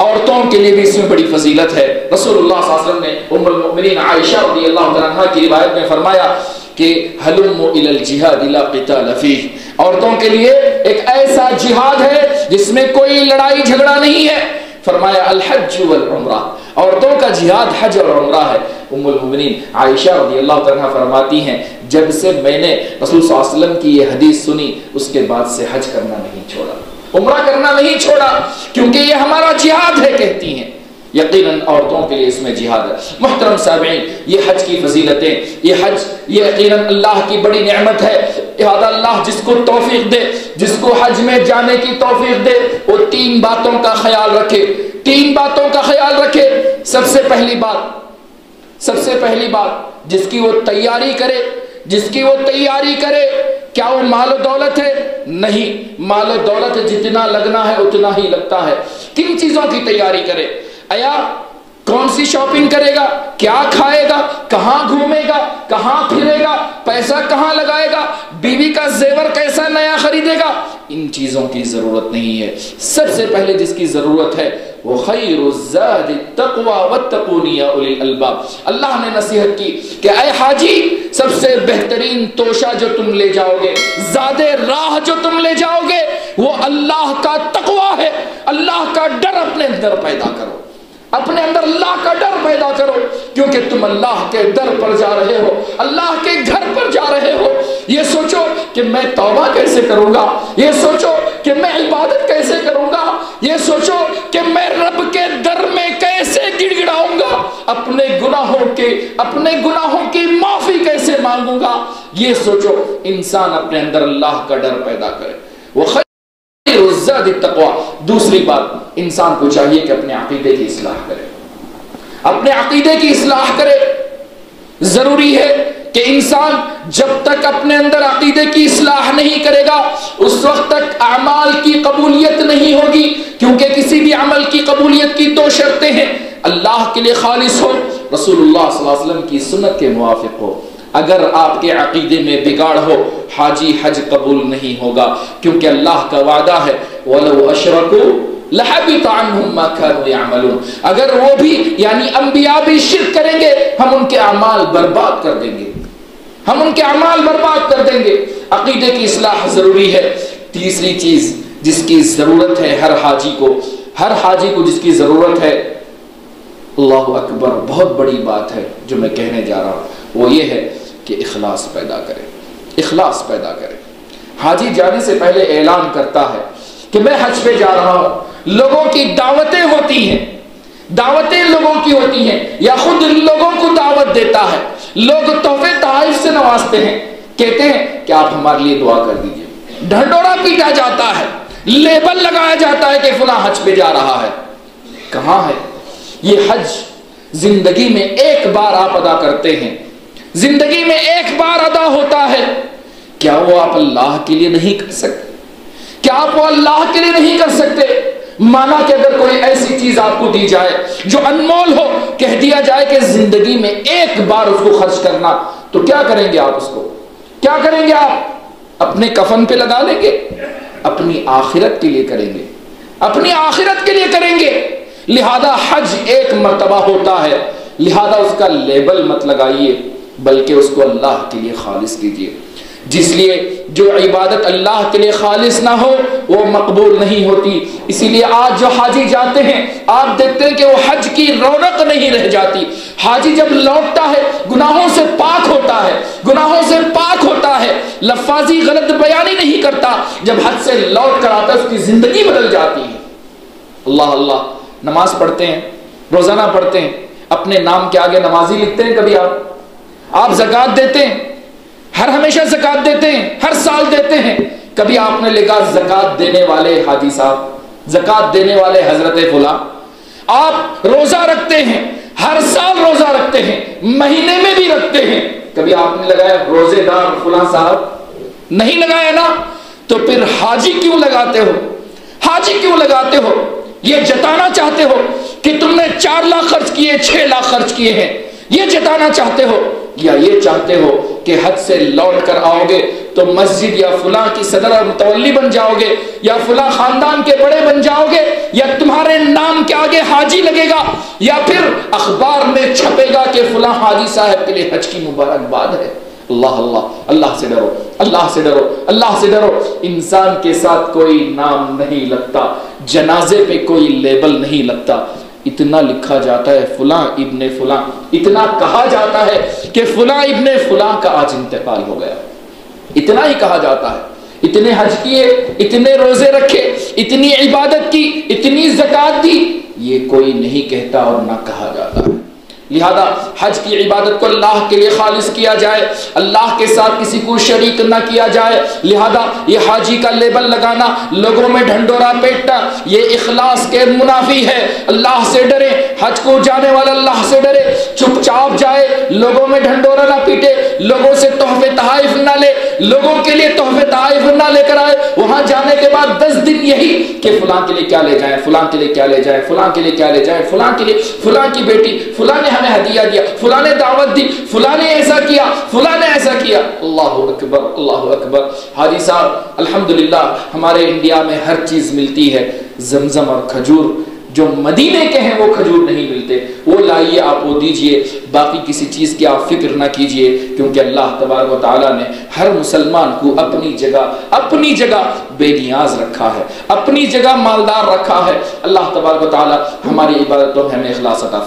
औरतों के लिए भी इसमें बड़ी फजीलत है। रसूलुल्लाह वसल्लम ने मुमिनीन आयशा तआला अन्हा की रिवायत में फरमाया कि हलुम इलल जिहाद इला क़िताल फीह औरतों के लिए एक ऐसा जिहाद है जिसमें कोई लड़ाई झगड़ा नहीं है। फरमाया अल हज वल उम्रा। औरतों का जिहाद हज और उम्रा है। उम्मुल मुमिनीन आयशा रदियल्लाहु तआला फरमाती हैं, जब से मैंने रसूल वसल्लम की ये हदीस सुनी, उसके बाद से हज करना नहीं छोड़ा। उम्रा करना नहीं छोड़ा, क्योंकि ये हमारा जिहाद है कहती हैं। यकीनन औरतों के लिए इसमें जिहाद है। मोहतरम सामीन ये हज की फजीलतें, ये हज, ये यकीनन अल्लाह की बड़ी नेमत है। लिहाजा अल्लाह जिसको तौफीक दे, जिसको हज में जाने की तौफीक दे, वो तीन बातों का ख्याल रखे। तीन बातों का ख्याल रखे। सबसे पहली बात, सबसे पहली बात, जिसकी वो तैयारी करे, जिसकी वो तैयारी करे क्या वो मालो दौलत है। नहीं, मालो दौलत जितना लगना है, उतना ही लगता है। किन चीज़ों की तैयारी करे? अया, कौन सी शॉपिंग करेगा? क्या खाएगा? कहाँ घूमेगा? कहाँ फिरेगा? पैसा कहाँ लगाएगा? बीवी का जेवर कैसा नया खरीदेगा? इन चीज़ों की ज़रूरत नहीं है। सबसे पहले जिसकी ज़रूरत है, वो अल्बाब। अल्लाह ने नसीहत की कि हाजी सबसे बेहतरीन तोशा जो तुम ले जाओगे, ज़्यादा राह जो तुम ले जाओगे, वो अल्लाह का तकवा है। अल्लाह का डर अपने अंदर पैदा करो। अपने अंदर अल्लाह का डर पैदा करो, क्योंकि तुम अल्लाह के दर पर जा रहे हो, अल्लाह के घर पर जा रहे हो। ये सोचो कि मैं तौबा कैसे करूँगा? ये सोचो कि मैं इबादत कैसे करूँगा? ये सोचो कि मैं रब के दर में कैसे गिड़गिड़ाऊँगा? अपने गुनाहों के, अपने गुनाहों की मांगूँगा ये सोचो, इंसान अपने अंदर अल्लाह का डर पैदा करे। वो तकवा। दूसरी बात, इंसान को चाहिए कि अपने अकीदे की इसलाह करे। अपने अकीदे की इसलाह करे। ज़रूरी है कि इंसान जब तक अपने अंदर अकीदे की इसलाह नहीं करेगा, उस वक्त तक अमाल की कबूलियत नहीं होगी, क्योंकि किसी भी अमल की कबूलियत की दो शर्तें हैं। अल्लाह के लिए खालिश हो, रसूलुल्लाह सल्लल्लाहु अलैहि वसल्लम की सुन्नत के मुआफिक हो। अगर आपके अकीदे में बिगाड़ हो, हाजी हज कबूल नहीं होगा, क्योंकि अल्लाह का वादा है अशरकू अगर वो भी, यानी अंबिया भी शिरक करेंगे, हम उनके अमाल बर्बाद कर देंगे। हम उनके अमाल बर्बाद कर देंगे। अकीदे की इसलाह ज़रूरी है। तीसरी चीज़ जिसकी ज़रूरत है हर हाजी को, हर हाजी को जिसकी ज़रूरत है, अल्लाह अकबर, बहुत बड़ी बात है जो मैं कहने जा रहा हूँ। वो ये है कि इखलास पैदा करे, इखलास पैदा करे। हाजी जाने से पहले ऐलान करता है कि मैं हज पे जा रहा हूँ। लोगों की दावतें होती हैं, दावतें लोगों की होती हैं, या खुद लोगों को दावत देता है। लोग तोहफे तहफ से नवाजते हैं, कहते हैं कि आप हमारे लिए दुआ कर दीजिए? ढंडोरा पीटा जाता है, लेबल लगाया जाता है कि फुला हज पे जा रहा है। कहाँ है? ये हज ज़िंदगी में एक बार आप अदा करते हैं ज़िंदगी में एक बार अदा होता है। क्या वो आप अल्लाह के लिए नहीं कर सकते? क्या आप वो अल्लाह के लिए नहीं कर सकते? माना कि अगर कोई ऐसी चीज़ आपको दी जाए, जो अनमोल हो, कह दिया जाए कि ज़िंदगी में एक बार उसको खर्च करना तो क्या करेंगे आप उसको? क्या करेंगे आप? अपने कफन पे लगा लेंगे, अपनी आखिरत के लिए करेंगे। अपनी आखिरत के लिए करेंगे। लिहाजा हज एक मरतबा होता है। लिहाजा उसका लेबल मत लगाइए। बल्कि उसको अल्लाह के लिए खालिश कीजिए। जिसलिए जो इबादत अल्लाह के लिए खालिश ना हो, वो मकबूल नहीं होती। इसीलिए आज जो हाजी जाते हैं, आप देखते हैं कि वो हज की रौनक नहीं रह जाती। हाजी जब लौटता है, गुनाहों से पाक होता है, गुनाहों से पाक होता है, लफाजी गलत बयानी नहीं करता, जब हज से लौट कर आता है, उसकी ज़िंदगी बदल जाती है। अल्लाह अल्लाह, नमाज़ पढ़ते हैं, रोज़ाना पढ़ते हैं, अपने नाम के आगे नमाजी लिखते हैं कभी आप? आप जक़ात देते हैं, हर हमेशा जक़ात देते हैं, हर साल देते हैं। कभी आपने लिखा जक़ात देने वाले हाजी साहब, जक़ात देने वाले हज़रत फुला। आप रोजा रखते हैं, हर साल रोजा रखते हैं, महीने में भी रखते हैं। कभी आपने लगाया रोजेदार फुला साहब? नहीं लगाया ना? तो फिर हाजी क्यों लगाते हो? हाजी क्यों लगाते हो? यह जताना चाहते हो कि तुमने चार लाख खर्च किए, छह लाख खर्च किए हैं। यह जताना चाहते हो या ये चाहते हो कि हज से लौट कर आओगे तो मस्जिद या फुला की सदर और मुतवली बन जाओगे, या फुला खानदान के बड़े बन जाओगे, या तुम्हारे नाम के आगे हाजी लगेगा, या फिर अखबार में छपेगा कि फुला हाजी साहब के लिए हज की मुबारकबाद है। अल्लाह अल्लाह अल्लाह से डरो, अल्लाह से डरो, अल्लाह से डरो। इंसान के साथ कोई नाम नहीं लगता, जनाजे पे कोई लेबल नहीं लगता। इतना लिखा जाता है, फुला इब्ने फुला। इतना कहा जाता है कि फुला इब्ने फुला का आज इंतकाल हो गया। इतना ही कहा जाता है। इतने हज किए, इतने रोज़े रखे, इतनी इबादत की, इतनी जक़ात दी, ये कोई नहीं कहता और ना कहा जाता है। लिहाजा हज की इबादत को अल्लाह के लिए खालिश किया जाए, अल्लाह के साथ किसी को शरीक ना किया जाए। लिहाजा ये हाजी का लेबल लगाना, लोगों में ढंडोरा पेटना, ये इखलास के मुनाफी है। अल्लाह से डरे, हज को जाने वाला अल्लाह से डरे। चुपचाप जाए, लोगों में ढंडोरा ना पीटे, लोगों से तोहफे तहाइफ ना ले, लोगों के लिए तोहफे तहाइफ ना लेकर आए। वहाँ जाने के बाद दस दिन यही कि फुलां के लिए क्या ले जाए, फुलां के लिए क्या ले जाए, फुलां के लिए क्या ले जाए, फुलां के लिए, फुलां की बेटी, फुलां ने हमें हदिया दिया, फुलां ने दावत दी, फुलां ने ऐसा किया, फुलां ने ऐसा किया। अल्लाह अकबर अल्लाह अकबर। हाजी साहब, अल्हम्दुलिल्लाह, हमारे इंडिया में हर चीज़ मिलती है, जमजम और खजूर। जो मदीने के हैं वो खजूर नहीं मिलते। वो लाइए, आप वो दीजिए, बाकी किसी चीज़ की आप फ़िक्र ना कीजिए, क्योंकि अल्लाह तबारक ताला ने हर मुसलमान को अपनी जगह अपनी जगह बेनियाज रखा है, अपनी जगह मालदार रखा है। अल्लाह तबारक ताली हमारी इबादतों में हमें अखलास अता